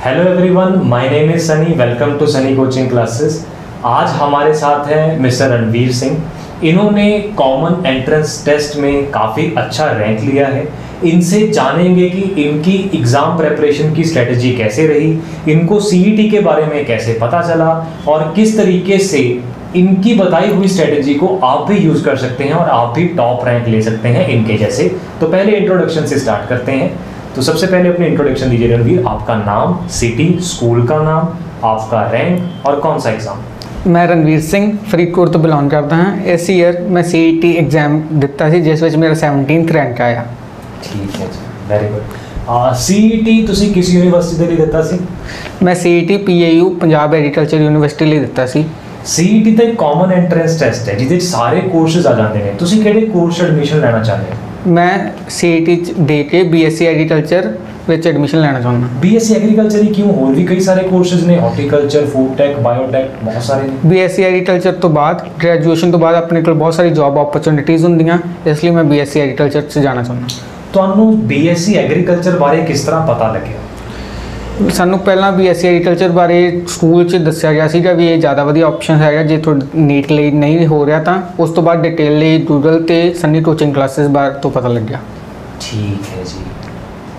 Hello everyone my name is Sunny welcome to Sunny coaching classes आज हमारे साथ हैं मिस्टर रणवीर सिंह। इन्होंने कॉमन एंट्रेंस टेस्ट में काफ़ी अच्छा रैंक लिया है। इनसे जानेंगे कि इनकी एग्ज़ाम प्रेपरेशन की स्ट्रेटजी कैसे रही, इनको सीईटी के बारे में कैसे पता चला, और किस तरीके से इनकी बताई हुई स्ट्रेटजी को आप भी यूज़ कर सकते हैं और आप भी टॉप रैंक ले सकते हैं इनके जैसे। तो पहले इंट्रोडक्शन से स्टार्ट करते हैं। तो सबसे पहले अपनी इंट्रोडक्शन दीजिए रणवीर आपका नाम सिटी स्कूल का नाम आपका रैंक और कौन सा एग्ज़ाम ਮੈਂ ਰਣਵੀਰ ਸਿੰਘ ਫਰੀਦਕੋਟ ਤੋਂ ਬਿਲੋਂਗ ਕਰਦਾ ਹਾਂ ਇਸ ਈਅਰ ਮੈਂ ਸੀਈਟੀ ਐਗਜ਼ਾਮ ਦਿੱਤਾ ਸੀ ਜਿਸ ਵਿੱਚ ਮੇਰਾ 17th ਰੈਂਕ ਆਇਆ ਠੀਕ ਹੈ ਜੀ ਵੈਰੀ ਗੁੱਡ ਸੀਈਟੀ ਤੁਸੀਂ ਕਿਸ ਯੂਨੀਵਰਸਿਟੀ ਦੇ ਲਈ ਦਿੱਤਾ ਸੀ ਮੈਂ CET PAU Punjab agriculture university ਲਈ ਦਿੱਤਾ ਸੀ ਸੀਈਟੀ ਤਾਂ ਇੱਕ ਕਾਮਨ ਐਂਟਰੈਂਸ ਟੈਸਟ ਹੈ ਜਿਹਦੇ ਵਿੱਚ ਸਾਰੇ ਕੋਰਸਸ ਆ ਜਾਂਦੇ ਨੇ ਤੁਸੀਂ ਕਿਹੜੇ ਕੋਰਸ ਐਡਮਿਸ਼ਨ ਲੈਣਾ ਚਾਹੁੰਦੇ ਹੋ ਮੈਂ ਸੀਈਟੀ ਚ ਦੇ ਕੇ ਬੀਐਸਸੀ ਐਗਰੀਕਲਚਰ ਵਿੱਚ ਐਡਮਿਸ਼ਨ ਲੈਣਾ ਚਾਹੁੰਦਾ। ਬੀਐਸਸੀ ਐਗਰੀਕਲਚਰ ਹੀ ਕਿਉਂ ਹੋਰ ਵੀ ਕਈ ਸਾਰੇ ਕੋਰਸਸ ਨੇ? ਹਾਰਟੀਕਲਚਰ ਫੂਡ ਟੈਕ ਬਾਇਓਟੈਕ ਬਹੁਤ ਸਾਰੇ ਨੇ। ਬੀਐਸਸੀ ਐਗਰੀਕਲਚਰ ਤੋਂ ਬਾਅਦ ਗ੍ਰੈਜੂਏਸ਼ਨ ਤੋਂ ਬਾਅਦ ਆਪਣੇ ਕੋਲ ਬਹੁਤ ਸਾਰੀ ਜੌਬ ਓਪਰਚੁਨਿਟੀਜ਼ ਹੁੰਦੀਆਂ ਇਸ ਲਈ ਮੈਂ ਬੀਐਸਸੀ ਐਗਰੀਕਲਚਰ 'ਚ ਜਾਣਾ ਚਾਹੁੰਦਾ। ਤੁਹਾਨੂੰ ਬੀਐਸਸੀ ਐਗਰੀਕਲਚਰ ਬਾਰੇ ਕਿਸ ਤਰ੍ਹਾਂ ਪਤਾ ਲੱਗਿਆ? ਸਾਨੂੰ ਪਹਿਲਾਂ ਬੀਐਸਸੀ ਐਗਰੀਕਲਚਰ ਬਾਰੇ ਸਕੂਲ 'ਚ ਦੱਸਿਆ ਗਿਆ ਸੀਗਾ ਵੀ ਇਹ ਜ਼ਿਆਦਾ ਵਧੀਆ ਆਪਸ਼ਨ ਹੈਗਾ ਜੇ ਤੁਹਾਡਾ ਨੀਟ ਲਈ ਨਹੀਂ ਹੋ ਰਿਹਾ ਤਾਂ ਉਸ ਤੋਂ ਬਾਅਦ ਡਿਟੇਲ ਲਈ ਗੂਗਲ ਤੇ ਸੰਨੀ ਕੋਚਿੰਗ ਕਲਾਸਿਸ ਬਾਰੇ ਤੋਂ ਪਤਾ ਲੱਗਿਆ। ਠੀਕ ਹੈ ਜੀ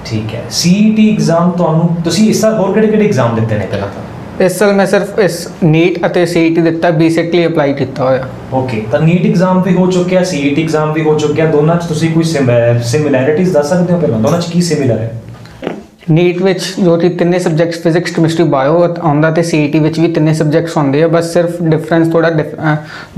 ਠੀਕ ਹੈ। ਸੀਈਟੀ ਐਗਜ਼ਾਮ ਤੁਹਾਨੂੰ ਤੁਸੀਂ ਇਸ ਸਾਲ ਹੋਰ ਕਿਹੜੇ ਕਿਹੜੇ ਐਗਜ਼ਾਮ ਦਿੱਤੇ ਨੇ ਪਹਿਲਾਂ ਤਾਂ? ਇਸ ਸਾਲ ਮੈਂ ਸਿਰਫ ਇਸ ਨੀਟ ਅਤੇ ਸੀਈਟੀ ਦਿੱਤਾ ਬੀਸੈਟ ਲਈ ਅਪਲਾਈ ਕੀਤਾ ਹੋਇਆ। ਓਕੇ ਤਾਂ ਨੀਟ ਐਗਜ਼ਾਮ ਵੀ ਹੋ ਚੁੱਕਿਆ ਸੀਈਟੀ ਐਗਜ਼ਾਮ ਵੀ ਹੋ ਚੁੱਕਿਆ ਦੋਨਾਂ 'ਚ ਤੁਸੀਂ ਕੋਈ ਸਿਮਿਲੈਰਿਟੀਜ਼ ਦੱਸ ਸਕਦੇ ਹੋ ਪਹਿਲਾਂ? ਦੋਨਾਂ 'ਚ ਕੀ ਸਿਮਿਲਰ ਹੈ? ਨੀਟ ਵਿੱਚ ਜੋ ਕਿ ਤਿੰਨੇ ਸਬਜੈਕਟਸ ਫਿਜ਼ਿਕਸ ਕੈਮਿਸਟਰੀ ਬਾਇਓ ਆਉਂਦਾ ਤੇ ਸੀਈਟੀ ਵਿੱਚ ਵੀ ਤਿੰਨੇ ਸਬਜੈਕਟਸ ਹੁੰਦੇ ਆ, ਬਸ ਸਿਰਫ ਡਿਫਰੈਂਸ ਥੋੜਾ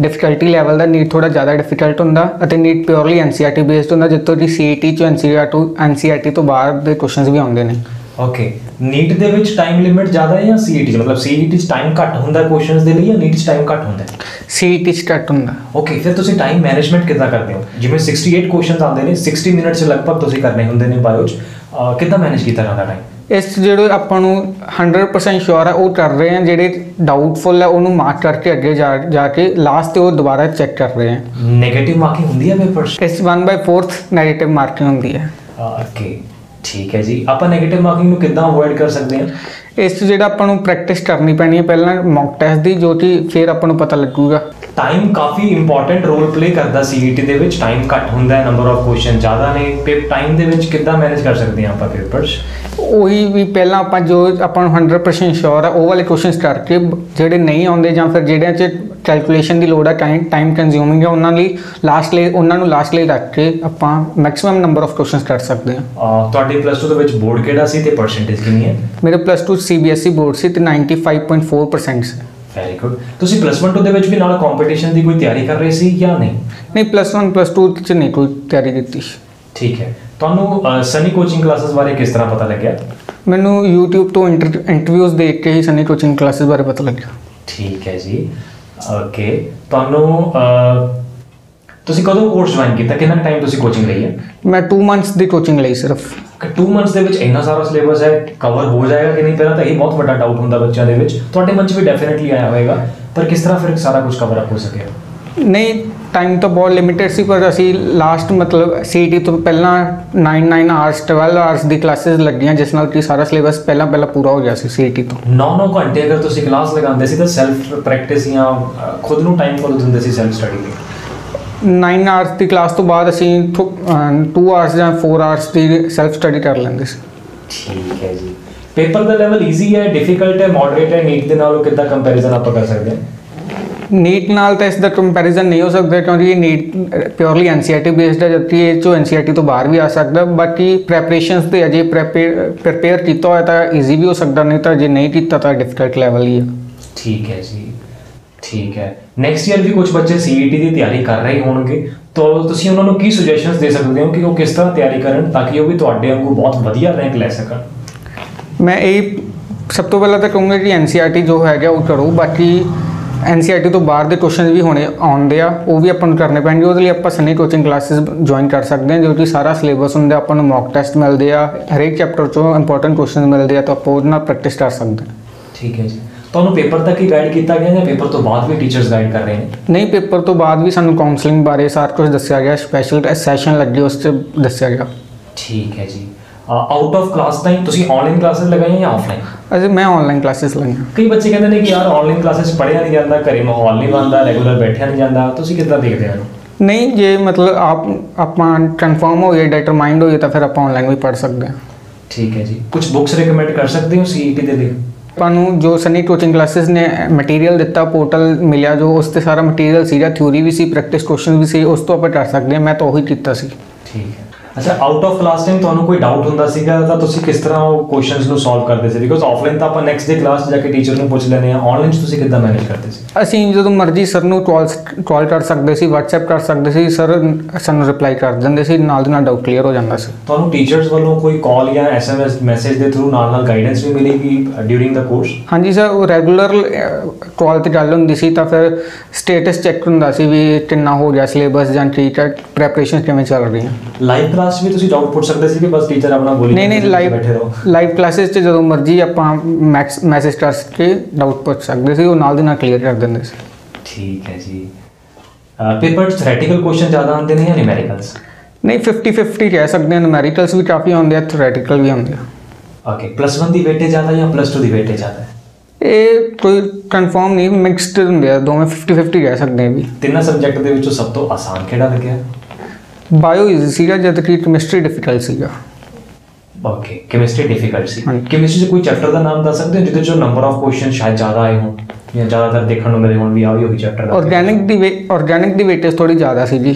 ਡਿਫਿਕਲਟੀ ਲੈਵਲ ਦਾ ਨੀਟ ਥੋੜਾ ਜ਼ਿਆਦਾ ਡਿਫਿਕਲਟ ਹੁੰਦਾ ਅਤੇ ਨੀਟ ਪਿਓਰਲੀ ਐਨਸੀਆਰਟੀ ਬੇਸਡ ਹੁੰਦਾ ਜਿੱਤੋਂ ਕਿ ਸੀਈਟੀ ਚ ਐਨਸੀਆਰ ਤੋਂ ਐਨਸੀਆਰਟੀ ਤੋਂ ਬਾਹਰ ਦੇ ਕੁਐਸਚਨਸ ਵੀ ਆਉਂਦੇ ਨੇ। ਓਕੇ ਨੀਟ ਦੇ ਵਿੱਚ ਟਾਈਮ ਲਿਮਿਟ ਜ਼ਿਆਦਾ ਹੈ ਜਾਂ ਸੀਈਟੀ 'ਚ? ਮਤਲਬ ਸੀਈਟੀ 'ਚ ਟਾਈਮ ਘੱਟ ਹੁੰਦਾ ਕੁਐਸਚਨਸ ਦੇ ਲਈ ਜਾਂ ਨੀਟ 'ਚ ਟਾਈਮ ਘੱਟ ਹੁੰਦਾ? ਹੈ ਸੀਈਟੀ ਚ ਘੱਟ ਹੁੰਦਾ। ਓਕੇ ਫਿਰ ਤੁਸੀਂ ਟਾਈਮ ਮੈਨੇਜਮੈਂਟ ਕਿੱਦਾਂ ਕਰਦੇ ਹੋ? ਜਿਵੇਂ 68 ਕੁਐਸਚਨਸ ਆਉਂਦੇ ਨੇ 60 ਮਿੰਟ 'ਚ ਲਗਭਗ ਤੁਸੀਂ ਕਰਨੇ ਹੁੰਦੇ ਨੇ ਬਾਇਓ 'ਚ। ਕਿੱਦਾਂ ਮੈਨੇਜ ਕੀਤਾ ਜਾਂਦਾ ਟਾਈਮ ਇਸ ਜਿਹੜੇ ਆਪਾਂ ਨੂੰ 100% ਸ਼ੋਰ ਹੈ ਉਹ ਕਰ ਰਹੇ ਆ ਜਿਹੜੇ ਡਾਊਟਫੁਲ ਹੈ ਉਹਨੂੰ ਮਾਰਕ ਕਰਕੇ ਅੱਗੇ ਜਾ ਜਾ ਕੇ ਲਾਸਟ ਤੇ ਉਹ ਦੁਬਾਰਾ ਚੈੱਕ ਕਰ ਰਹੇ ਆ। 네ਗੇਟਿਵ ਮਾਰਕਿੰਗ ਹੁੰਦੀ ਹੈ ਪੇਪਰਸ ਇਸ 1/4th ਨੈਗੇਟਿਵ ਮਾਰਕਿੰਗ ਹੁੰਦੀ ਹੈ ਓਕੇ ਠੀਕ ਹੈ ਜੀ। ਆਪਾਂ 네ਗੇਟਿਵ ਮਾਰਕਿੰਗ ਨੂੰ ਕਿੱਦਾਂ ਅਵੋਇਡ ਕਰ ਸਕਦੇ ਹਾਂ? ਇਸ 'ਚ ਜਿਹੜਾ ਆਪਾਂ ਨੂੰ ਪ੍ਰੈਕਟਿਸ ਕਰਨੀ ਪੈਣੀ ਹੈ ਪਹਿਲਾਂ ਮੌਕ ਟੈਸਟ ਦੀ ਜੋ ਕਿ ਫਿਰ ਆਪਾਂ ਨੂੰ ਪਤਾ ਲੱਗੂਗਾ। ਟਾਈਮ ਕਾਫੀ ਇੰਪੋਰਟੈਂਟ ਰੋਲ ਪਲੇ ਕਰਦਾ ਸੀਈਟੀ ਦੇ ਵਿੱਚ। ਟਾਈਮ ਘੱਟ ਹੁੰਦਾ ਹੈ ਨੰਬਰ ਆਫ ਕੁਐਸਚਨ ਜ਼ਿਆਦਾ ਨੇ। ਪੇ ਟਾਈਮ ਦੇ ਵਿੱਚ ਕਿੱਦਾਂ ਮੈਨੇਜ ਕਰ ਸਕਦੇ ਹਾਂ ਆਪਾਂ ਪੇਪਰਸ ਉਹੀ ਵੀ ਪਹਿਲਾਂ ਆਪਾਂ ਜੋ ਆਪਾਂ ਨੂੰ 100% ਸ਼ੋਰ ਹੈ ਉਹ ਵਾਲੇ ਕੁਐਸਚਨਸ ਕਰਕੇ ਜਿਹੜੇ ਨਹੀਂ ਆਉਂਦੇ ਜਾਂ ਫਿਰ ਜਿਹੜਿਆਂ 'ਚ ਕੈਲਕੂਲੇਸ਼ਨ ਦੀ ਲੋੜ ਹੈ ਟਾਈਮ ਟਾਈਮ ਕੰਜ਼ਿਊਮਿੰਗ ਹੈ ਉਹਨਾਂ ਲਈ ਲਾਸਟ ਲਈ ਉਹਨਾਂ ਨੂੰ ਲਾਸਟ ਲਈ ਰੱਖ ਕੇ ਆਪਾਂ ਮੈਕਸਿਮਮ ਨੰਬਰ ਆਫ ਕੁਐਸਚਨਸ ਕਰ ਸਕਦੇ ਅਹ ਤੁਹਾਡੇ ਪਲੱਸ 2 ਦੇ ਵਿੱਚ ਬੋਰਡ ਕਿਹੜਾ ਸੀ ਤੇ ਪਰਸੈਂਟੇਜ ਕਿੰਨੀ ਹੈ? ਮੇਰੇ ਪਲੱਸ 2 ਸੀਬੀਐਸਈ ਬੋਰਡ ਸੀ ਤੇ 95.4% ਸੀ। ਵੈਰੀ ਗੁੱਡ ਤੁਸੀਂ ਪਲੱਸ 1 2 ਦੇ ਵਿੱਚ ਵੀ ਨਾਲ ਕੰਪੀਟੀਸ਼ਨ ਦੀ ਕੋਈ ਤਿਆਰੀ ਕਰ ਰਹੇ ਸੀ ਜਾਂ ਨਹੀਂ? ਨਹੀਂ ਪਲੱਸ 1 ਪਲੱਸ 2 ਚ ਨਹੀਂ ਕੋਈ ਤਿਆਰੀ ਕੀਤੀ ਠੀਕ ਹੈ। ਤੁਹਾਨੂੰ ਸਨੀ ਕੋਚਿੰਗ ਕਲਾਸਿਸ ਬਾਰੇ ਕਿਸ ਤਰ੍ਹਾਂ ਪਤਾ ਲੱਗਿਆ? ਮੈਨੂੰ YouTube ਤੋਂ ਇੰਟਰਵਿਊਜ਼ ਦੇਖ ਕੇ ਹੀ ਸਨੀ ਕੋਚਿੰਗ ਕਲਾਸਿਸ ਬਾਰੇ ਪਤਾ ਲੱਗਿਆ। ਠੀਕ ਹੈ ਜੀ। ਓਕੇ ਤੁਹਾਨੂੰ ਤੁਸੀਂ ਕਦੋਂ ਕੋਰਸ ਜੁਆਇਨ ਕੀਤਾ? ਕਿੰਨਾ ਟਾਈਮ ਤੁਸੀਂ ਕੋਚਿੰਗ ਲਈ ਹੈ ਮੈਂ 2 ਮੰਥਸ ਦੀ ਕੋਚਿੰਗ ਲਈ ਸਿਰਫ। ਕਿ 2 ਮੰਥਸ ਦੇ ਵਿੱਚ ਇੰਨਾ ਸਾਰਾ ਸਿਲੇਬਸ ਹੈ ਕਵਰ ਹੋ ਜਾਏਗਾ ਕਿ ਨਹੀਂ? ਪਹਿਲਾਂ ਤਾਂ ਇਹ ਬਹੁਤ ਵੱਡਾ ਡਾਊਟ ਹੁੰਦਾ ਬੱਚਿਆਂ ਦੇ ਵਿੱਚ। ਤੁਹਾਡੇ ਮਨ 'ਚ ਵੀ ਡੈਫੀਨਿਟਲੀ ਆਇਆ ਹੋਵੇਗਾ ਪਰ ਕਿਸ ਤਰ੍ਹਾਂ ਫਿਰ ਸਾਰਾ ਕੁਝ ਕਵਰ ਅਪ ਹੋ ਸਕਿਆ? ਨਹੀਂ ਟਾਈਮ ਤਾਂ ਬਹੁਤ ਲਿਮਿਟਡ ਸੀ ਪਰ ਅਸੀਂ ਲਾਸਟ ਮਤਲਬ ਸੀਟੀ ਤੋਂ ਪਹਿਲਾਂ 9-9 ਆਵਰਸ 12 ਆਵਰਸ ਦੀ ਕਲਾਸਿਸ ਲੱਗੀਆਂ ਜਿਸ ਨਾਲ ਕਿ ਸਾਰਾ ਸਿਲੇਬਸ ਪਹਿਲਾਂ ਪਹਿਲਾਂ ਪੂਰਾ ਹੋ ਗਿਆ ਸੀ ਸੀਟੀ ਤੋਂ। 9-9 ਘੰਟੇ ਅਗਰ ਤੁਸੀਂ ਕਲਾਸ ਲਗਾਉਂਦੇ ਸੀ ਤਾਂ ਸੈਲਫ ਪ੍ਰੈਕਟਿਸ ਜਾਂ ਖੁਦ ਨੂੰ ਟਾਈਮ ਕਦੋਂ ਦਿੰਦੇ ਸੀ ਸੈਲਫ ਸਟੱਡੀ ਲਈ। 9 ਆਵਰਸ ਦੀ ਕਲਾਸ ਤੋਂ ਬਾਅਦ ਅਸੀਂ 2 ਆਵਰਸ ਜਾਂ 4 ਆਵਰਸ ਦੀ ਸੈਲਫ ਸਟੱਡੀ ਕਰ ਲੈਂਦੇ ਸੀ। ਠੀਕ ਹੈ ਜੀ। ਪੇਪਰ ਦਾ ਲੈਵਲ ਈਜ਼ੀ ਹੈ ਡਿਫਿਕਲਟ ਹੈ ਮੋਡਰੇਟ ਹੈ ਨੀਟ ਦੇ ਨਾਲੋਂ ਕਿੱਦਾਂ ਕੰਪੈਰੀਜ਼ਨ ਆਪਾਂ ਕਰ ਸਕਦੇ ਹਾਂ? ਨੀਟ ਨਾਲ ਤਾਂ ਇਸ ਦਾ ਕੰਪੈਰੀਜ਼ਨ ਨਹੀਂ ਹੋ ਸਕਦਾ ਕਿਉਂਕਿ ਇਹ ਨੀਟ ਪਿਓਰਲੀ ਐਨਸੀਆਰਟੀ ਬੇਸਡ ਹੈ ਜਦਕਿ ਇਹ ਚੋਂ ਐਨਸੀਆਰਟੀ ਤੋਂ ਬਾਹਰ ਵੀ ਆ ਸਕਦਾ। ਬਾਕੀ ਪ੍ਰੈਪਰੇਸ਼ਨਸ ਤੇ ਅਜੇ ਪ੍ਰਪੇਅਰ ਕੀਤਾ ਹੋਇਆ ਤਾਂ ਈਜ਼ੀ ਵੀ ਹੋ ਸਕਦਾ ਨਹੀਂ ਤਾਂ ਜੇ ਨਹੀਂ ਕੀਤਾ ਤਾਂ ਡਿਫਿਕਲਟ ਲੈਵਲ ਹੀ ਹੈ ਠੀਕ ਹੈ ਜੀ। ਠੀਕ ਹੈ। ਨੈਕਸਟ ਈਅਰ ਵੀ ਕੁਝ ਬੱਚੇ ਸੀਈਟੀ ਦੀ ਤਿਆਰੀ ਕਰ ਰਹੇ ਹੋਣਗੇ। ਤਾਂ ਤੁਸੀਂ ਉਹਨਾਂ ਨੂੰ ਕੀ ਸੁਜੈਸ਼ਨਸ ਦੇ ਸਕਦੇ ਹੋ ਕਿ ਉਹ ਕਿਸ ਤਰ੍ਹਾਂ ਤਿਆਰੀ ਕਰਨ ਤਾਂ ਕਿ ਉਹ ਵੀ ਤੁਹਾਡੇ ਵਾਂਗੂ ਬਹੁਤ ਵਧੀਆ ਰੈਂਕ ਲੈ ਸਕਣ? ਮੈਂ ਇਹ ਸਭ ਤੋਂ ਪਹਿਲਾਂ ਤਾਂ ਕਹੂੰਗਾ ਕਿ ਐਨਸੀਆਰਟੀ ਜੋ ਹੈਗਾ ਉਹ ਕਰੋ। ਬਾਕੀ ਐਨਸੀਆਰਟੀ ਤੋਂ ਬਾਹਰ ਦੇ ਕੁਐਸਚਨਸ ਵੀ ਹੋਣੇ ਆਉਂਦੇ ਆ ਉਹ ਵੀ ਆਪਾਂ ਨੂੰ ਕਰਨੇ ਪੈਣਗੇ। ਉਹਦੇ ਲਈ ਆਪਾਂ ਸਨੀ ਕੋਚਿੰਗ ਕਲਾਸਿਸ ਜੁਆਇਨ ਕਰ ਸਕਦੇ ਹਾਂ ਜੋ ਕਿ ਸਾਰਾ ਸਿਲੇਬਸ ਹੁੰਦਾ ਆਪਾਂ ਨੂੰ ਮੌਕ ਟੈਸਟ ਮਿਲਦੇ ਆ ਹਰੇਕ ਚੈਪਟਰ ਚੋਂ ਇੰਪੋਰਟੈਂਟ ਕੁਐਸਚਨਸ ਮਿਲਦੇ ਆ ਤਾਂ ਆਪਾਂ ਉਹਦੇ ਨਾਲ ਪ੍ਰੈਕਟਿਸ ਕਰ ਸਕਦੇ ਹਾਂ। ਠੀਕ ਹੈ ਜੀ। ਤੁਹਾਨੂੰ ਪੇਪਰ ਤੱਕ ਹੀ ਗਾਈਡ ਕੀਤਾ ਗਿਆ ਜਾਂ ਪੇਪਰ ਤੋਂ ਬਾਅਦ ਵੀ ਟੀਚਰਸ ਗਾਈਡ ਕਰ ਰਹੇ ਨੇ? ਨਹੀਂ ਪੇਪਰ ਤੋਂ ਬਾਅਦ ਵੀ ਸਾਨੂੰ ਕਾਉਂਸਲਿੰਗ ਬਾਰੇ ਸਾਰਾ ਕੁਝ ਦੱਸਿਆ ਗਿਆ ਸਪੈਸ਼ਲ ਸੈਸ਼ਨ ਲੱਗੇ ਉਸ 'ਚ ਦੱਸਿਆ ਗਿਆ। ਠੀਕ ਹੈ ਜੀ। ਆਊਟ ਆਫ ਕਲਾਸ ਟਾਈਮ ਤੁਸੀਂ ਆਨਲਾਈਨ ਕਲਾਸਿਸ ਲਗਾਈਆਂ ਜਾਂ ਆਫਲਾਈਨ ਅਸੀਂ ਮੈਂ ਆਨਲਾਈਨ ਕਲਾਸਿਸ ਲਈਆਂ ਕਈ ਬੱਚੇ ਕਹਿੰਦੇ ਨੇ ਕਿ ਯਾਰ ਆਨਲਾਈਨ ਕਲਾਸਿਸ ਪੜ੍ਹਿਆ ਨਹੀਂ ਜਾਂਦਾ ਘਰੇ ਮਾਹੌਲ ਨਹੀਂ ਬਣਦਾ ਰੈਗੂਲਰ ਬੈਠਿਆ ਨਹੀਂ ਜਾਂਦਾ। ਤੁਸੀਂ ਕਿੱਦਾਂ ਦੇਖਦੇ ਹੋ ਨਹੀਂ ਜੇ ਮਤਲਬ ਆਪ ਆਪਾਂ ਕਨਫਰਮ ਹੋ ਜਾਏ ਡਿਟਰਮਾਈਂਡ ਹੋ ਜਾਏ ਤਾਂ ਫਿਰ ਆਪਾਂ ਆਨਲਾਈਨ ਵੀ ਪੜ੍ਹ ਸਕਦੇ ਹਾਂ। ਠੀਕ ਹੈ ਜੀ। ਕੁਝ ਬੁੱਕਸ ਰეკਮੈਂਡ ਕਰ ਸਕਦੇ ਹੋ? ਸੀਈਟੀ ਦੇ? ਲਈ ਆਪਾਂ ਨੂੰ ਜੋ ਸਨੀ ਕੋਚਿੰਗ ਕਲਾਸਿਸ ਨੇ ਮਟੀਰੀਅਲ ਦਿੱਤਾ ਪੋਰਟਲ ਮਿਲਿਆ, ਜੋ ਉਸ ਤੇ ਸਾਰਾ ਮਟੀਰੀਅਲ ਸੀਗਾ ਥਿਊਰੀ ਵੀ ਸੀ ਪ੍ਰੈਕਟਿਸ ਕੁਐਸਚਨ ਵੀ ਸੀ, ਉਸ ਤੋਂ ਆਪਾਂ ਕਰ ਸਕਦੇ ਹਾਂ, ਮੈਂ ਤਾਂ ਉਹੀ ਕੀਤਾ ਸੀ। ਠੀਕ ਹੈ। ਅੱਛਾ ਆਊਟ ਆਫ ਕਲਾਸ ਟਾਈਮ ਤੁਹਾਨੂੰ ਕੋਈ ਡਾਊਟ ਹੁੰਦਾ ਸੀਗਾ ਤਾਂ ਤੁਸੀਂ ਕਿਸ ਤਰ੍ਹਾਂ ਉਹ ਕੁਐਸਚਨਸ ਨੂੰ ਸੋਲਵ ਕਰਦੇ ਸੀ? ਬਿਕੋਜ਼ ਆਫਲਾਈਨ ਤਾਂ ਆਪਾਂ ਨੈਕਸਟ ਡੇ ਕਲਾਸ ਜਾ ਕੇ ਟੀਚਰ ਨੂੰ ਪੁੱਛ ਲੈਂਦੇ ਆ ਆਨਲਾਈਨ ਤੁਸੀਂ ਕਿੱਦਾਂ ਮੈਨੇਜ ਕਰਦੇ ਸੀ? ਅਸੀਂ ਜਦੋਂ ਮਰਜ਼ੀ ਸਰ ਨੂੰ ਕਾਲ ਕਾਲ ਕਰ ਸਕਦੇ ਸੀ WhatsApp ਕਰ ਸਕਦੇ ਸੀ ਸਰ ਸਾਨੂੰ ਰਿਪਲਾਈ ਕਰ ਦਿੰਦੇ ਸੀ ਨਾਲ ਦੀ ਨਾਲ ਡਾਊਟ ਕਲੀਅਰ ਹੋ ਜਾਂਦਾ ਸੀ। ਤੁਹਾਨੂੰ ਟੀਚਰਸ ਵੱਲੋਂ ਕੋਈ ਕਾਲ ਜਾਂ ਐਸਐਮਐਸ ਮੈਸੇਜ ਦੇ ਥਰੂ ਨਾਲ ਨਾਲ ਗਾਈਡੈਂਸ ਵੀ ਮਿਲੇਗੀ ਡਿਊਰਿੰਗ ਦਾ ਕੋਰਸ ਹਾਂਜੀ ਸਰ ਉਹ ਰੈਗੂਲਰ ਕਾਲ ਤੇ ਗੱਲ ਹੁੰਦੀ ਸੀ ਤਾਂ ਫਿਰ ਸਟੇਟਸ ਚੈੱਕ ਹੁੰਦਾ ਸੀ ਵੀ ਕਿੰਨਾ ਹੋ ਗਿਆ ਸਿਲੇਬਸ ਜਾਂ ਹੈ ਪ੍ਰੈਪਰੇਸ਼ਨ ਕਿਵੇਂ ਚੱਲ ਰਹੀਆਂ। ਲਾਈਵ ਕਲਾਸ ਵੀ ਤੁਸੀਂ ਡਾਊਟ ਪੁੱਛ ਸਕਦੇ ਸੀ ਕਿ ਬਸ ਟੀਚਰ ਆਪਣਾ ਬੋਲੀ ਨਹੀਂ ਨਹੀਂ ਲਾਈਵ ਬੈਠੇ ਰਹੋ। ਲਾਈਵ ਕਲਾਸਿਸ 'ਚ ਜਦੋਂ ਮਰਜ਼ੀ ਆਪਾਂ ਮੈਸੇਜ ਕਰਕੇ ਡਾਊਟ ਪੁੱਛ ਸਕਦੇ ਸੀ ਉਹ ਨਾਲ ਦੀ ਨਾਲ ਕਲੀਅਰ ਕਰ ਦਿੰਦੇ ਸੀ। ਠੀਕ ਹੈ ਜੀ। ਪੇਪਰ ਥਿਓਰੈਟੀਕਲ ਕੁਐਸਚਨ ਜ਼ਿਆਦਾ ਆਉਂਦੇ ਨੇ ਜਾਂ ਨਿਊਮੈਰੀਕਲਸ ਨਹੀਂ 50 50 ਕਹਿ ਸਕਦੇ ਹਾਂ ਨੂਮੈਰੀਕਲਸ ਵੀ ਕਾਫੀ ਆਉਂਦੇ ਆ ਥਿਓਰੈਟੀਕਲ ਵੀ ਆਉਂਦੇ ਆ। ਓਕੇ ਪਲੱਸ 1 ਦੀ ਵੇਟੇਜ ਜ਼ਿਆਦਾ ਜਾਂ ਪਲੱਸ 2 ਦੀ ਵੇਟੇਜ ਜ਼ਿਆਦਾ? ਇਹ ਕੋਈ ਕਨਫਰਮ ਨਹੀਂ ਮਿਕਸਡ ਹੁੰਦੇ ਆ ਦੋਵੇਂ 50 50 ਕਹਿ ਸਕਦੇ ਆ ਵੀ। ਤਿੰਨਾਂ ਸਬਜੈਕਟ ਦੇ ਵਿੱਚੋਂ ਸਭ ਤੋਂ ਆਸਾਨ ਕਿਹੜਾ ਲੱਗਿਆ? ਬਾਇਓ ਈਜ਼ੀ ਸੀਗਾ ਜਦ ਕਿ ਕੈਮਿਸਟਰੀ ਡਿਫਿਕਲਟ ਸੀਗਾ। ਓਕੇ ਕੈਮਿਸਟਰੀ ਡਿਫਿਕਲਟ ਸੀ। ਕੈਮਿਸਟਰੀ 'ਚ ਕੋਈ ਚੈਪਟਰ ਦਾ ਨਾਮ ਦੱਸ ਸਕਦੇ ਹੋ? ਜਿਹਦੇ 'ਚੋਂ ਨੰਬਰ ਆਫ ਕੁਐਸਚਨ ਸ਼ਾਇਦ ਜ਼ਿਆਦਾ ਆਏ ਹੋਣ ਜਾਂ ਜ਼ਿਆਦਾਤਰ ਦੇਖਣ ਨੂੰ ਮਿਲੇ ਹੋਣ ਵੀ ਆ ਵੀ ਉਹੀ ਚੈਪਟਰ ਦਾ। ਆਰਗੈਨਿਕ ਦੀ ਆਰਗੈਨਿਕ ਦੀ ਵੇਟੇਜ ਥੋੜੀ ਜ਼ਿਆਦਾ ਸੀ ਜੀ।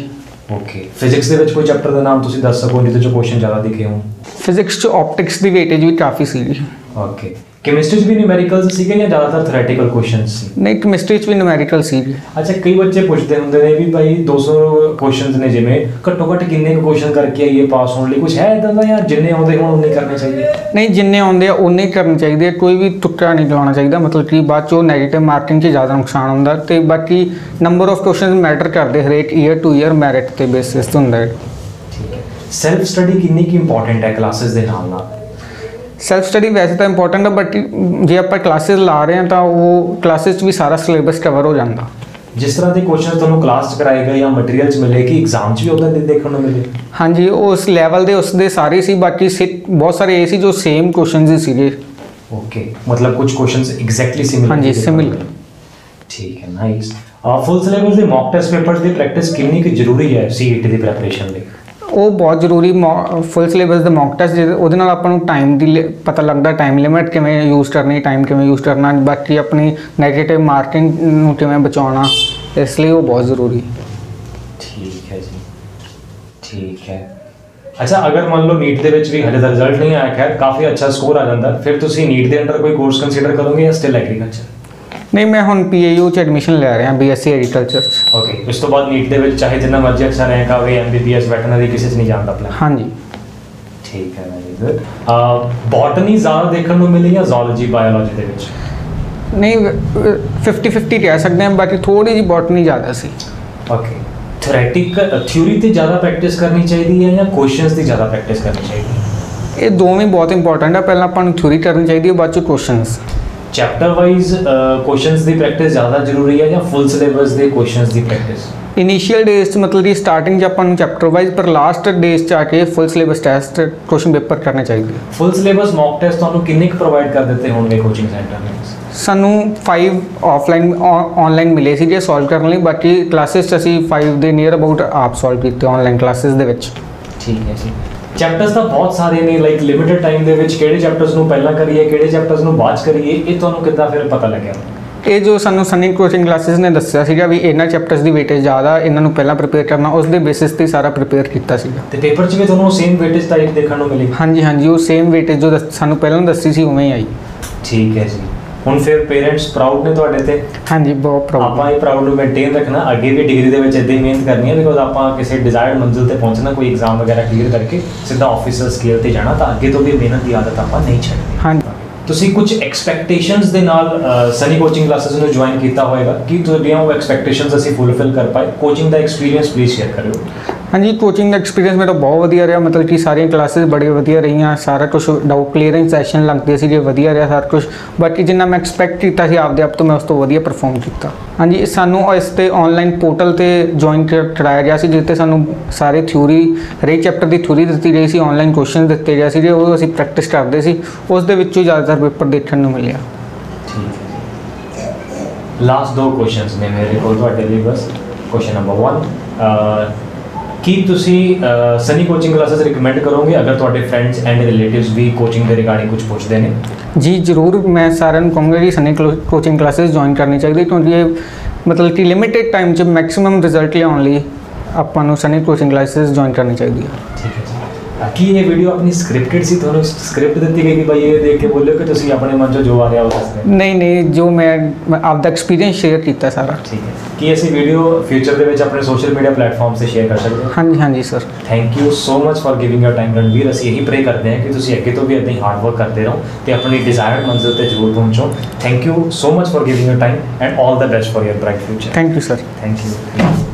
ਓਕੇ ਫਿਜ਼ਿਕਸ ਦੇ ਵਿੱਚ ਕੋਈ ਚੈਪਟਰ ਦਾ ਨਾਮ ਤੁਸੀਂ ਦੱਸ ਸਕੋ ਜਿਹਦੇ 'ਚੋਂ ਕੁਐਸਚਨ ਜ਼ਿਆਦਾ ਦਿਖੇ ਹੋਣ? ਫਿਜ਼ਿਕਸ 'ਚ ਆਪਟਿਕਸ ਦੀ ਵੇਟੇਜ ਵੀ ਕਾਫੀ ਸੀ ਜੀ। ਓਕੇ ਕੈਮਿਸਟਰੀ 'ਚ ਵੀ ਨਿਊਮੈਰੀਕਲਸ ਸੀਗੇ ਜਾਂ ਜ਼ਿਆਦਾਤਰ ਥਿਓਰੈਟੀਕਲ ਕੁਐਸਚਨਸ ਸੀ? ਨਹੀਂ ਕੈਮਿਸਟਰੀ 'ਚ ਵੀ ਨੂਮੈਰੀਕਲ ਸੀ ਜੀ। ਅੱਛਾ ਕਈ ਬੱਚੇ ਪੁੱਛਦੇ ਹੁੰਦੇ ਨੇ ਵੀ ਭਾਈ 200 ਕੁਐਸਚਨਸ ਨੇ ਜਿਵੇਂ ਘੱਟੋ ਘੱਟ ਕਿੰਨੇ ਕੁ ਕੁਐਸਚਨ ਕਰਕੇ ਆਈਏ ਪਾਸ ਹੋਣ ਲਈ? ਕੁਝ ਹੈ ਇਦਾਂ ਦਾ ਜਾਂ ਜਿੰਨੇ ਆਉਂਦੇ ਹੋਣ ਉਨੇ ਕਰਨੇ ਚਾਹੀਦੇ? ਨਹੀਂ ਜਿੰਨੇ ਆਉਂਦੇ ਆ ਉਨੇ ਹੀ ਕਰਨੇ ਚਾਹੀਦੇ ਆ ਕੋਈ ਵੀ ਤੁੱਕਾ ਨਹੀਂ ਲਾਉਣਾ ਚਾਹੀਦਾ। ਮਤਲਬ ਕਿ ਬਾਅਦ ਚੋਂ 네ਗੇਟਿਵ ਮਾਰਕਿੰਗ 'ਚ ਜ਼ਿਆਦਾ ਨੁਕਸਾਨ ਹੁੰਦਾ ਤੇ ਬਾਕੀ ਨੰਬਰ ਆਫ ਕੁਐਸਚਨਸ ਮੈਟਰ ਕਰਦੇ ਹਰੇਕ ਈਅਰ ਟੂ ਈਅਰ ਮੈਰਿਟ ਤੇ ਬੇਸਿਸ ਤੇ ਹੁੰਦਾ ਹੈ। ਠੀਕ ਹੈ। ਸੈਲਫ ਸਟੱਡੀ ਕਿੰਨੀ ਕੀ ਇੰਪੋਰਟੈਂਟ ਹੈ ਕਲਾਸਿਸ ਦੇ ਨਾਲ ਨਾਲ? ਸੈਲਫ ਸਟੱਡੀ ਵੈਸੇ ਤਾਂ ਇੰਪੋਰਟੈਂਟ ਹੈ ਬਟ ਜੇ ਆਪਾਂ ਕਲਾਸਿਸ ਲਾ ਰਹੇ ਹਾਂ ਤਾਂ ਉਹ ਕਲਾਸਿਸ 'ਚ ਵੀ ਸਾਰਾ ਸਿਲੇਬਸ ਕਵਰ ਹੋ ਜਾਂਦਾ। ਜਿਸ ਤਰ੍ਹਾਂ ਦੇ ਕੁਐਸਚਨ ਤੁਹਾਨੂੰ ਕਲਾਸ 'ਚ ਕਰਾਏ ਗਏ ਜਾਂ ਮਟੀਰੀਅਲ 'ਚ ਮਿਲੇ ਕਿ ਐਗਜ਼ਾਮ 'ਚ ਵੀ ਉਦਾਂ ਦੇ ਦੇਖਣ ਨੂੰ ਮਿਲੇ? ਹਾਂਜੀ ਉਸ ਲੈਵਲ ਦੇ ਉਸ ਦੇ ਸਾਰੇ ਸੀ ਬਾਕੀ ਬਹੁਤ ਸਾਰੇ ਇਹ ਸੀ ਜੋ ਸੇਮ ਕੁਐਸਚਨਸ ਹੀ ਸੀਗੇ। ਓਕੇ ਮਤਲਬ ਕੁਝ ਕੁਐਸਚਨਸ ਐਗਜ਼ੈਕਟਲੀ ਸਿਮਿਲਰ ਹਾਂਜੀ, similar। ਠੀਕ ਹੈ ਨਾਈਸ ਫੁੱਲ ਸਿਲੇਬਸ ਦੇ ਮੌਕ ਟੈਸਟ ਪੇਪਰਸ ਦੀ ਪ੍ਰੈਕਟਿਸ ਕਿੰਨੀ ਕੁ ਜ਼ਰੂਰੀ ਹੈ ਸੀਈਟੀ ਦੀ ਪ੍ਰੈਪਰੇਸ਼ਨ ਲਈ? ਉਹ ਬਹੁਤ ਜ਼ਰੂਰੀ ਫੁੱਲ ਸਿਲੇਬਸ ਦਾ ਮੌਕ ਟੈਸਟ ਉਹਦੇ ਨਾਲ ਆਪਾਂ ਨੂੰ ਟਾਈਮ ਦੀ ਲਿ- ਪਤਾ ਲੱਗਦਾ ਟਾਈਮ ਲਿਮਿਟ ਕਿਵੇਂ ਯੂਜ਼ ਕਰਨੀ ਟਾਈਮ ਕਿਵੇਂ ਯੂਜ਼ ਕਰਨਾ, ਬਾਕੀ ਆਪਣੀ 네ਗੇਟਿਵ ਮਾਰਕਿੰਗ ਨੂੰ ਕਿਵੇਂ ਬਚਾਉਣਾ, ਇਸ ਲਈ ਉਹ ਬਹੁਤ ਜ਼ਰੂਰੀ। ਠੀਕ ਹੈ ਜੀ, ਠੀਕ ਹੈ। ਅੱਛਾ, ਅਗਰ ਮੰਨ ਲਓ ਨੀਟ ਦੇ ਵਿੱਚ ਵੀ ਹਜੇ ਦਾ ਰਿਜ਼ਲਟ ਨਹੀਂ ਆਇਆ, ਖੈਰ, ਕਾਫੀ ਅੱਛਾ ਸਕੋਰ ਆ ਜਾਂਦਾ, ਫਿਰ ਤੁਸੀਂ ਨੀਟ ਦੇ ਅੰਡਰ ਕੋਈ ਕੋਰਸ ਕੰਸੀਡਰ ਕਰੋਗੇ ਜਾਂ ਸਟਿਲ ਐਗਰੀਕਲਚਰ ਨਹੀਂ ਮੈਂ ਹੁਣ ਪੀਏਯੂ ਚ ਐਡਮਿਸ਼ਨ ਲੈ ਰਿਹਾ ਬੀਐਸਸੀ ਐਗਰੀਕਲਚਰ ਚ। ਓਕੇ ਉਸ ਤੋਂ ਬਾਅਦ ਨੀਟ ਦੇ ਵਿੱਚ ਚਾਹੇ ਜਿੰਨਾ ਮਰਜ਼ੀ ਅੱਛਾ ਰੈਂਕ ਆਵੇ ਐਮਬੀਬੀਐਸ ਵੈਟਰਨਰੀ ਕਿਸੇ 'ਚ ਨਹੀਂ ਜਾਣ ਦਾ ਪਲਾਨ ਹਾਂਜੀ। ਠੀਕ ਹੈ ਵੈਰੀ ਗੁੱਡ ਬੋਟਨੀ ਜ਼ਿਆਦਾ ਦੇਖਣ ਨੂੰ ਮਿਲੀ ਜਾਂ ਜ਼ੂਲੌਜੀ ਬਾਇਓਲੋਜੀ ਦੇ ਵਿੱਚ? ਨਹੀਂ 50 50 ਕਹਿ ਸਕਦੇ ਹਾਂ ਬਾਕੀ ਥੋੜੀ ਜਿਹੀ ਬੋਟਨੀ ਜ਼ਿਆਦਾ ਸੀ। ਓਕੇ ਥਿਓਰੈਟਿਕਲ ਥਿਊਰੀ ਤੇ ਜ਼ਿਆਦਾ ਪ੍ਰੈਕਟਿਸ ਕਰਨੀ ਚਾਹੀਦੀ ਹੈ ਜਾਂ ਕੁਐਸਚਨਸ ਦੀ ਜ਼ਿਆਦਾ ਪ੍ਰੈਕਟਿਸ ਕਰਨੀ ਚਾਹੀਦੀ ਹੈ? ਇਹ ਦੋਵੇਂ ਬਹੁਤ ਇੰਪੋਰਟੈਂਟ ਹੈ ਪਹਿਲਾਂ ਆਪਾਂ ਨੂੰ ਥਿਊਰੀ ਕਰਨੀ ਚਾਹੀਦੀ ਹੈ ਬਾਅਦ ਚ ਕੁਐਸਚਨਸ ਚੈਪਟਰ ਵਾਈਜ਼ ਕੁਐਸਚਨਸ ਦੀ ਪ੍ਰੈਕਟਿਸ ਜ਼ਿਆਦਾ ਜ਼ਰੂਰੀ ਹੈ ਜਾਂ ਫੁੱਲ ਸਿਲੇਬਸ ਦੇ ਕੁਐਸਚਨਸ ਦੀ ਪ੍ਰੈਕਟਿਸ ਇਨੀਸ਼ੀਅਲ ਡੇਜ਼ 'ਚ ਮਤਲਬ ਕਿ ਸਟਾਰਟਿੰਗ 'ਚ ਆਪਾਂ ਨੂੰ ਚੈਪਟਰ ਵਾਈਜ਼ ਪਰ ਲਾਸਟ ਡੇਜ਼ 'ਚ ਆ ਕੇ full syllabus test question paper ਕਰਨੇ ਚਾਹੀਦੇ ਫੁੱਲ ਸਿਲੇਬਸ ਮੌਕ ਟੈਸਟ ਤੁਹਾਨੂੰ ਕਿੰਨੇ ਕੁ ਪ੍ਰੋਵਾਈਡ ਕਰ ਦਿੱਤੇ ਹੋਣਗੇ ਕੋਚਿੰਗ ਸੈਂਟਰ ਨੇ? ਸਾਨੂੰ 5 ਆਫਲਾਈਨ ਆਨਲਾਈਨ ਮਿਲੇ ਸੀ ਜੇ ਸੋਲਵ ਕਰਨ ਲਈ ਬਾਕੀ ਕਲਾਸਿਸ 'ਚ ਅਸੀਂ 5 ਦੇ ਨੀਅਰ ਅਬਾਊਟ ਆਪ ਸੋਲਵ ਕੀਤੇ ਆਨਲਾਈਨ ਕਲਾਸਿਸ ਦੇ ਵਿੱਚ। ਠੀਕ ਹੈ ਜੀ। ਚੈਪਟਰਸ ਤਾਂ ਬਹੁਤ ਸਾਰੇ ਨੇ ਲਾਈਕ ਲਿਮਿਟਿਡ ਟਾਈਮ ਦੇ ਵਿੱਚ ਕਿਹੜੇ ਚੈਪਟਰਸ ਨੂੰ ਪਹਿਲਾਂ ਕਰੀਏ ਕਿਹੜੇ ਚੈਪਟਰਸ ਨੂੰ ਬਾਅਦ ਕਰੀਏ ਇਹ ਤੁਹਾਨੂੰ ਕਿੱਦਾਂ ਫਿਰ ਪਤਾ ਲੱਗਿਆ? ਇਹ ਜੋ ਸਾਨੂੰ ਸਨੀ ਕੋਚਿੰਗ ਕਲਾਸਿਸ ਨੇ ਦੱਸਿਆ ਸੀਗਾ ਵੀ ਇਹਨਾਂ ਚੈਪਟਰਸ ਦੀ ਵੇਟੇਜ ਜ਼ਿਆਦਾ ਇਹਨਾਂ ਨੂੰ ਪਹਿਲਾਂ ਪ੍ਰਿਪੇਅਰ ਕਰਨਾ ਉਸ ਦੇ ਬੇਸਿਸ ਤੇ ਸਾਰਾ ਪ੍ਰਿਪੇਅਰ ਕੀਤਾ ਸੀਗਾ। ਤੇ ਪੇਪਰ 'ਚ ਵੀ ਤੁਹਾਨੂੰ ਸੇਮ ਵੇਟੇਜ ਟਾਈਪ ਦੇਖਣ ਨੂੰ ਮਿਲੀ? ਹਾਂਜੀ ਹਾਂਜੀ ਉਹ ਸੇਮ ਵੇਟੇਜ ਜੋ ਸਾਨੂੰ ਪਹਿਲਾਂ ਦੱਸੀ ਸੀ ਉਵੇਂ ਹੀ ਆਈ। ਠੀਕ ਹੈ ਜੀ। ਹੁਣ ਫਿਰ ਪੇਰੈਂਟਸ ਪ੍ਰਾਊਡ ਨੇ ਤੁਹਾਡੇ ਤੇ? ਹਾਂਜੀ ਬਹੁਤ ਪ੍ਰੋਬਲਮ ਆਪਾਂ ਇਹ ਪ੍ਰਾਊਡ ਨੂੰ ਮੇਨਟੇਨ ਰੱਖਣਾ ਅੱਗੇ ਵੀ ਡਿਗਰੀ ਦੇ ਵਿੱਚ ਇਦਾਂ ਹੀ ਮਿਹਨਤ ਕਰਨੀ ਹੈ ਬਿਕੋਜ਼ ਆਪਾਂ ਕਿਸੇ ਡਿਜ਼ਾਇਰਡ ਮੰਜ਼ਿਲ ਤੇ ਪਹੁੰਚਣਾ ਕੋਈ ਐਗਜ਼ਾਮ ਵਗੈਰਾ ਕਲੀਅਰ ਕਰਕੇ ਸਿੱਧਾ ਆਫੀਸਰ ਸਕੇਲ ਤੇ ਜਾਣਾ ਤਾਂ ਅੱਗੇ ਤੋਂ ਵੀ ਮਿਹਨਤ ਦੀ ਆਦਤ ਆਪਾਂ ਨਹੀਂ ਛੱਡਣੀ। ਹਾਂਜੀ। ਤੁਸੀਂ ਕੁਝ ਐਕਸਪੈਕਟੇਸ਼ਨਸ ਦੇ ਨਾਲ ਸਨੀ ਕੋਚਿੰਗ ਕਲਾਸਿਸ ਨੂੰ ਜੁਆਇਨ ਕੀਤਾ ਹੋਵੇਗਾ ਕੀ ਤੁਹਾਡੀਆਂ ਉਹ ਐਕਸਪੈਕਟੇਸ਼ਨਸ ਅਸੀਂ ਫੁੱਲਫਿਲ ਕਰ ਪਾਏ? ਕੋਚਿੰਗ ਦਾ ਐਕਸਪੀਰੀਅੰਸ ਪਲੀਜ਼ ਸ਼ੇਅਰ ਕਰਿਓ। ਹਾਂਜੀ ਕੋਚਿੰਗ ਦਾ ਐਕਸਪੀਰੀਅੰਸ ਮੇਰਾ ਬਹੁਤ ਵਧੀਆ ਰਿਹਾ। ਮਤਲਬ ਕਿ ਸਾਰੀਆਂ ਕਲਾਸਿਸ ਬੜੀ ਵਧੀਆ ਰਹੀਆਂ, ਸਾਰਾ ਕੁਝ ਡਾਊਟ ਕਲੀਅਰਿੰਗ ਸੈਸ਼ਨ ਲੱਗਦੇ ਸੀਗੇ, ਵਧੀਆ ਰਿਹਾ ਸਾਰਾ ਕੁਝ ਬਾਕੀ ਜਿੰਨਾ ਮੈਂ ਐਕਸਪੈਕਟ ਕੀਤਾ ਸੀ ਆਪਦੇ ਆਪ ਤੋਂ, ਮੈਂ ਉਸ ਤੋਂ ਵਧੀਆ ਪਰਫਾਰਮ ਕੀਤਾ। ਹਾਂਜੀ, ਸਾਨੂੰ ਇਸ ਤੇ ਆਨਲਾਈਨ ਪੋਰਟਲ ਤੇ ਜੁਆਇਨ ਕਰਾਇਆ ਗਿਆ ਸੀ ਜਿਸ ਤੇ ਸਾਨੂੰ ਸਾਰੇ ਥਿਊਰੀ ਹਰੇਕ ਚੈਪਟਰ ਦੀ ਥਿਊਰੀ ਦਿੱਤੀ ਗਈ ਸੀ ਆਨਲਾਈਨ ਕੁਐਸਚਨ ਦਿੱਤੇ ਗਏ ਸੀ ਉਹ ਅਸੀਂ ਪ੍ਰੈਕਟਿਸ ਕਰਦੇ ਸੀ। ਉਸ ਦੇ ਵਿੱਚੋਂ ਜ਼ਿਆਦਾਤਰ ਪੇਪਰ ਦੇਖਣ ਨੂੰ ਮਿਲਿਆ। ਲਾਸਟ ਦੋ ਕੁਐਸਚਨਸ ਨੇ ਮੇਰੇ ਕੋਲ, ਤੁਹਾਡੇ ਲਈ ਬਸ। ਕੁਐਸਚਨ ਨੰਬਰ 1 ਕੀ ਤੁਸੀਂ ਸਨੀ ਕੋਚਿੰਗ ਕਲਾਸਿਸ ਰეკਮੈਂਡ ਕਰੋਗੇ? ਅਗਰ ਤੁਹਾਡੇ ਫਰੈਂਡਸ ਐਂਡ ਰਿਲੇਟਿਵਸ ਵੀ ਕੋਚਿੰਗ ਦੇ ਰਿਗਾਰਡਿੰਗ ਕੁਝ ਪੁੱਛਦੇ ਨੇ? ਜੀ ਜ਼ਰੂਰ ਮੈਂ ਸਾਰਿਆਂ ਨੂੰ ਕਹੂੰਗਾ ਕਿ ਸਨੀ ਕੋਚਿੰਗ ਕਲਾਸਿਸ ਜੁਆਇਨ ਕਰਨੀ ਚਾਹੀਦੀ ਕਿਉਂਕਿ ਇਹ ਮਤਲਬ ਕਿ ਲਿਮਿਟਿਡ ਟਾਈਮ 'ਚ ਮੈਕਸਿਮਮ ਰਿਜ਼ਲਟ ਲਿਆਉਣ ਲਈ ਆਪਾਂ ਨੂੰ ਸਨੀ ਕੋਚਿੰਗ ਕਲਾਸਿਸ ਜੁਆਇਨ ਕਰਨੀ ਚਾਹੀਦੀ ਹੈ ਠੀਕ ਹੈ। ਕਿ ਇਹ ਵੀਡੀਓ ਆਪਣੀ ਸਕ੍ਰਿਪਟਡ ਸੀ ਤੁਹਾਨੂੰ ਸਕ੍ਰਿਪਟ ਦਿੱਤੀ ਗਈ ਕਿ ਭਾਈ ਇਹ ਦੇਖ ਕੇ ਬੋਲਿਓ ਕਿ ਤੁਸੀਂ ਆਪਣੇ ਮਨ ਚੋਂ ਜੋ ਆ ਰਿਹਾ ਉਹ ਦੱਸਦੇ ਨਹੀਂ ਨਹੀਂ ਜੋ ਮੈਂ ਆਪ ਦਾ ਐਕਸਪੀਰੀਅੰਸ ਸ਼ੇਅਰ ਕੀਤਾ ਸਾਰਾ ਠੀਕ ਹੈ ਕੀ ਅਸੀਂ ਵੀਡੀਓ ਫਿਊਚਰ ਦੇ ਵਿੱਚ ਆਪਣੇ ਸੋਸ਼ਲ ਮੀਡੀਆ ਪਲੇਟਫਾਰਮ ਤੇ ਸ਼ੇਅਰ ਕਰ ਸਕਦੇ ਹਾਂ ਹਾਂਜੀ ਹਾਂਜੀ sir thank you so much for giving your time Ranveer ਅਸੀਂ ਇਹੀ ਪ੍ਰੇ ਕਰਦੇ ਹਾਂ ਕਿ ਤੁਸੀਂ ਅੱਗੇ ਤੋਂ ਵੀ ਇਦਾਂ ਹੀ ਹਾਰਡ ਵਰਕ ਕਰਦੇ ਰਹੋ ਤੇ ਆਪਣੀ ਡਿਜ਼ਾਇਰਡ ਮੰਜ਼ਿਲ ਤੇ ਜ਼ਰੂਰ ਪਹੁੰਚੋ। Thank you so much for giving your time and all the best for your bright future thank you sir thank you